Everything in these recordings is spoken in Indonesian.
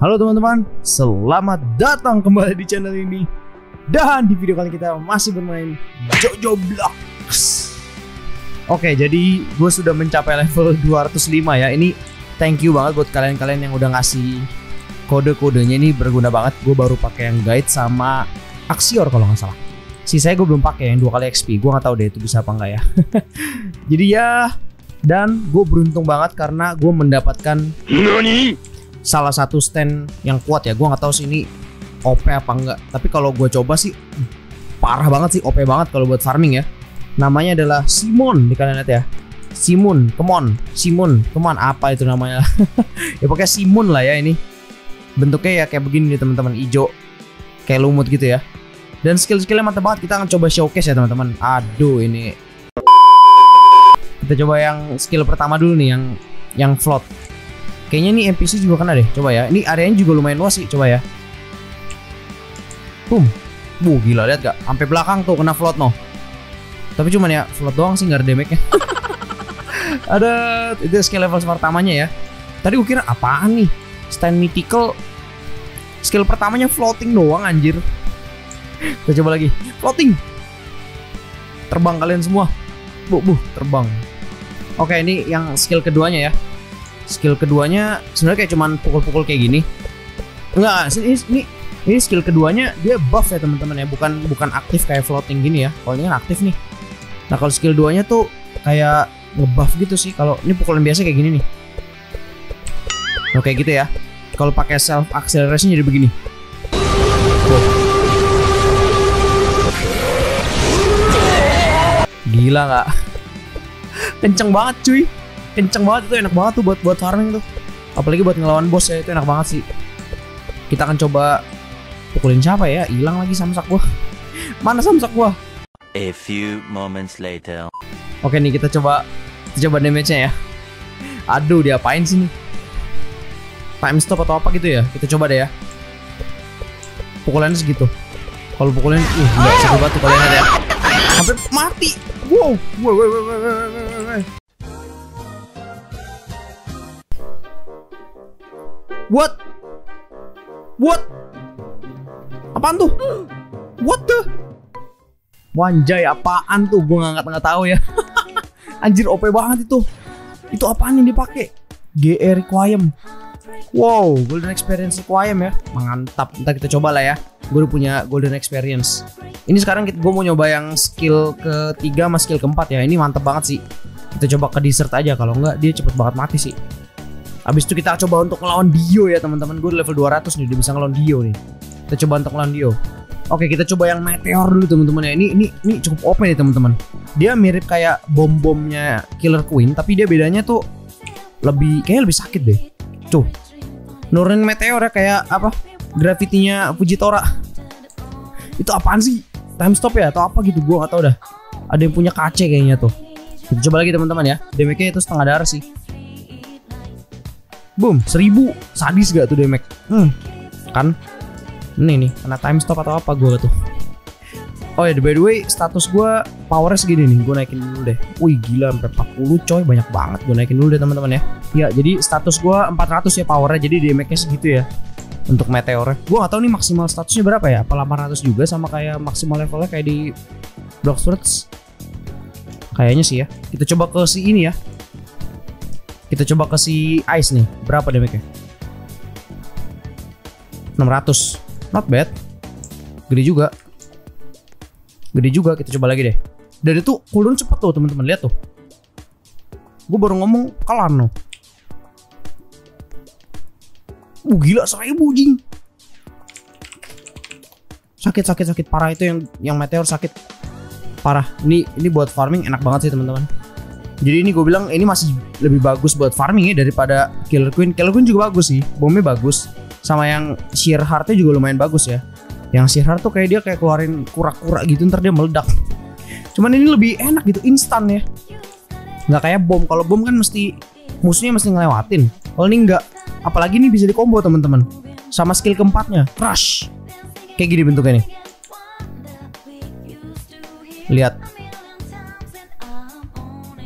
Halo teman-teman, selamat datang kembali di channel ini. Dan di video kali kita masih bermain Jojo Blocks. Oke, jadi gue sudah mencapai level 205 ya. Ini thank you banget buat kalian-kalian yang udah ngasih kode-kodenya ini berguna banget. Gue baru pakai yang guide sama Axior kalau nggak salah. Sisanya gue belum pakai yang dua kali XP. Gue nggak tahu deh itu bisa apa enggak ya. jadi ya, dan gue beruntung banget karena gue mendapatkan salah satu stand yang kuat ya. Gue nggak tahu sih ini OP apa enggak. Tapi kalau gue coba sih parah banget sih, OP banget kalau buat farming ya. Namanya adalah Simon di kalian lihat ya. Simon, come on, Simon, come on, apa itu namanya? ya pokoknya Simon lah ya ini. Bentuknya ya kayak begini teman-teman, hijau, kayak lumut gitu ya. Dan skill-skillnya mantap banget. Kita akan coba showcase ya teman-teman. Aduh ini. Kita coba yang skill pertama dulu nih, yang yang float. Kayaknya ini NPC juga kena deh. Coba ya. Ini areanya juga lumayan luas sih. Coba ya. Boom. Bu gila lihat gak? Sampai belakang tuh kena float no. Tapi cuman ya float doang sih nggak ada damage-nya. ada itu skill level pertamanya ya. Tadi gue kira apaan nih? Stand mythical skill pertamanya floating doang anjir. Kita coba lagi. Floating. Terbang kalian semua. Bu, bu, terbang. Oke, ini yang skill keduanya ya. Skill keduanya sebenarnya kayak cuman pukul-pukul kayak gini. Enggak, ini, ini ini skill keduanya dia buff ya teman-teman ya, bukan bukan aktif kayak floating gini ya. Kalau ini kan aktif nih. Nah, kalau skill duanya tuh kayak ngebuff gitu sih. Kalau ini pukulan biasa kayak gini nih. Oke gitu ya. Kalau pakai self acceleration jadi begini. Gila nggak? Kenceng banget cuy. Kenceng banget itu enak banget tuh buat buat farming tuh. Apalagi buat ngelawan bos ya itu enak banget sih. Kita akan coba pukulin siapa ya? Hilang lagi samsak gua. Mana samsak gua? A few moments later. Oke nih kita coba kita coba damage-nya ya. Aduh diapain sih nih? Time stop atau apa gitu ya? Kita coba deh ya. Pukulannya segitu. Kalau pukulin, uh, gila seru banget ada ya. Sampai mati. Wow, wow, wow, wow, wow, wow, What? What? Apaan tuh? What the? Wanjay, apaan tuh? Gue nggak nggak tahu ya. Anjir OP banget itu. Itu apaan yang dipakai? GE Requiem. Wow, Golden Experience Requiem ya. Mantap. Ntar kita coba lah ya. Gue udah punya Golden Experience. Ini sekarang gue mau nyoba yang skill ketiga sama skill keempat ya. Ini mantap banget sih. Kita coba ke desert aja. Kalau enggak dia cepet banget mati sih. Abis itu kita coba untuk ngelawan Dio ya teman-teman. Gue level 200 nih, udah bisa ngelawan Dio nih. Kita coba untuk ngelawan Dio. Oke, kita coba yang Meteor dulu teman-teman ya. Ini ini ini cukup OP nih teman-teman. Dia mirip kayak bom-bomnya Killer Queen, tapi dia bedanya tuh lebih kayak lebih sakit deh. Tuh. Nurunin meteor ya kayak apa? Gravitinya Fujitora. Itu apaan sih? Time stop ya atau apa gitu gua gak tau dah. Ada yang punya kace kayaknya tuh. Kita coba lagi teman-teman ya. Damage-nya itu setengah darah sih. Boom, seribu Sadis gak tuh damage? Hmm. Kan ini nih, kena time stop atau apa gua tuh. Oh ya, by the way, status gua powernya segini nih. Gue naikin dulu deh. Wih, gila sampai 40 coy, banyak banget. Gue naikin dulu deh teman-teman ya. Ya, jadi status gua 400 ya powernya. Jadi damage-nya segitu ya. Untuk meteornya. Gua gak tahu nih maksimal statusnya berapa ya. Apa 800 juga sama kayak maksimal levelnya kayak di Bloxwords. Kayaknya sih ya. Kita coba ke si ini ya. Kita coba ke si Ice nih. Berapa damage-nya? 600. Not bad. Gede juga. Gede juga. Kita coba lagi deh. Dan itu cooldown cepet tuh teman-teman. Lihat tuh. Gue baru ngomong kelar no. Uh gila seribu jing. Sakit sakit sakit parah itu yang yang meteor sakit parah. Ini ini buat farming enak banget sih teman-teman. Jadi ini gue bilang ini masih lebih bagus buat farming ya daripada Killer Queen. Killer Queen juga bagus sih, bomnya bagus. Sama yang Sheer Heart-nya juga lumayan bagus ya. Yang Sheer Heart tuh kayak dia kayak keluarin kura-kura gitu ntar dia meledak. Cuman ini lebih enak gitu, instan ya. Nggak kayak bom. Kalau bom kan mesti musuhnya mesti ngelewatin. Kalau ini nggak, apalagi ini bisa di combo teman-teman. Sama skill keempatnya, crush. Kayak gini bentuknya nih. Lihat.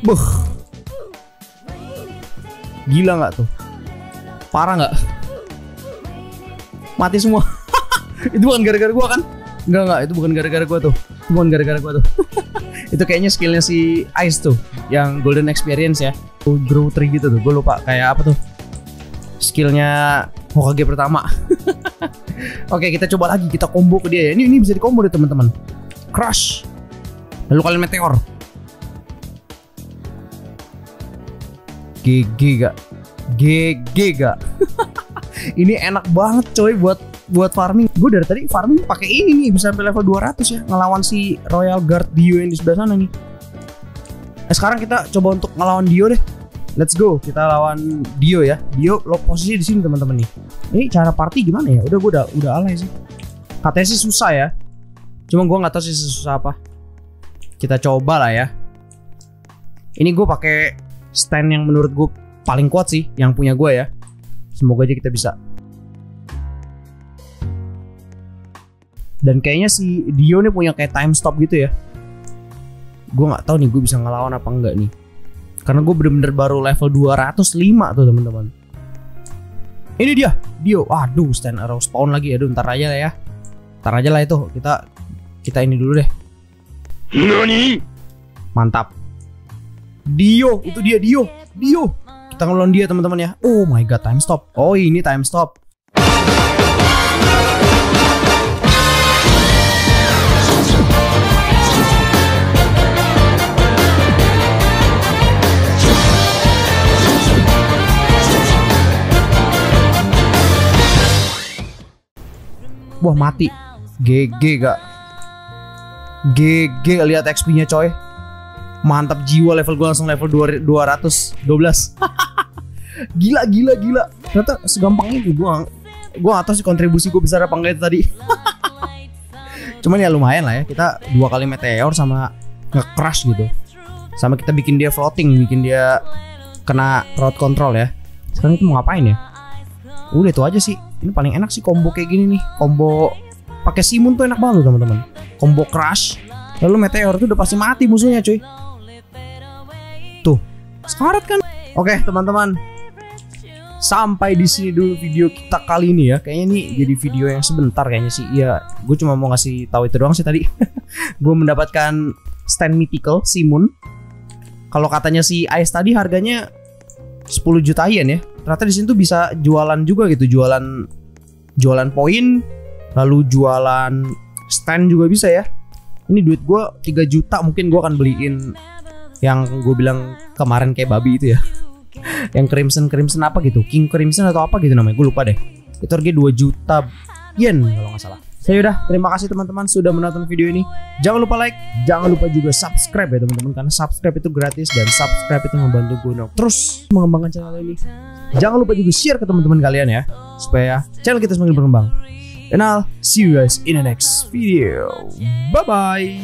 Buh. Gila nggak tuh? Parah nggak? mati semua. Itu bukan gara-gara gua kan? Enggak enggak itu bukan gara-gara gua tuh. Itu bukan gara-gara gua tuh. Itu kayaknya skillnya si Ice tuh yang Golden Experience ya. Grow tree gitu tuh. Gue lupa kayak apa tuh. Skillnya Hokage pertama. Oke kita coba lagi. Kita combo ke dia ya. Ini ini bisa di combo deh teman-teman. Crush. Lalu kalian meteor GG gak GG gak ini enak banget coy buat buat farming. Gue dari tadi farming pakai ini nih bisa sampai level 200 ya ngelawan si Royal Guard Dio yang di sebelah sana nih. Eh, sekarang kita coba untuk ngelawan Dio deh. Let's go kita lawan Dio ya. Dio lo posisi di sini teman-teman nih. Ini cara party gimana ya? Udah gue udah udah alay sih. Katanya sih susah ya. Cuma gue nggak tahu sih susah apa. Kita coba lah ya. Ini gue pakai stand yang menurut gue paling kuat sih yang punya gue ya. Semoga aja kita bisa. Dan kayaknya si Dio nih punya kayak time stop gitu ya. Gue nggak tahu nih gue bisa ngelawan apa enggak nih. Karena gue bener-bener baru level 205 tuh teman-teman. Ini dia Dio. Waduh stand arrow spawn lagi. Aduh ntar aja lah ya. Ntar aja lah itu. Kita kita ini dulu deh. NANI? mantap Dio itu dia Dio. Dio. Kita ngelawan dia teman-teman ya. Oh my god time stop. Oh ini time stop. Wah mati. GG gak GG lihat XP nya coy Mantap jiwa level gue langsung level 212 Gila gila gila. Ternyata segampang itu gue Gue sih kontribusi gue besar apa enggak itu tadi. Cuman ya lumayan lah ya Kita dua kali meteor sama nge-crash gitu. Sama kita bikin dia floating Bikin dia kena crowd control ya. Sekarang itu mau ngapain ya? Udah itu aja sih. Ini paling enak sih combo kayak gini nih. Combo pakai simun tuh enak banget teman-teman. Combo crash. Lalu meteor tuh udah pasti mati musuhnya cuy sekarat kan? Oke teman-teman. Sampai di sini dulu video kita kali ini ya. Kayaknya ini jadi video yang sebentar kayaknya sih. Iya gue cuma mau ngasih tahu itu doang sih tadi. Gue mendapatkan stand mythical simun kalau katanya si Ice tadi harganya 10 juta yen ya. Ternyata di sini tuh bisa jualan juga gitu. Jualan jualan poin lalu jualan stand juga bisa ya. Ini duit gue 3 juta mungkin gue akan beliin yang gue bilang kemarin kayak babi itu ya. Yang crimson crimson apa gitu king crimson atau apa gitu namanya gue lupa deh. Itu harganya 2 juta yen kalau nggak salah. Saya udah terima kasih teman-teman sudah menonton video ini. Jangan lupa like jangan lupa juga subscribe ya teman-teman karena subscribe itu gratis dan subscribe itu membantu gue untuk terus mengembangkan channel ini. Jangan lupa juga share ke teman-teman kalian ya supaya channel kita semakin berkembang and I'll see you guys in the next video. Bye bye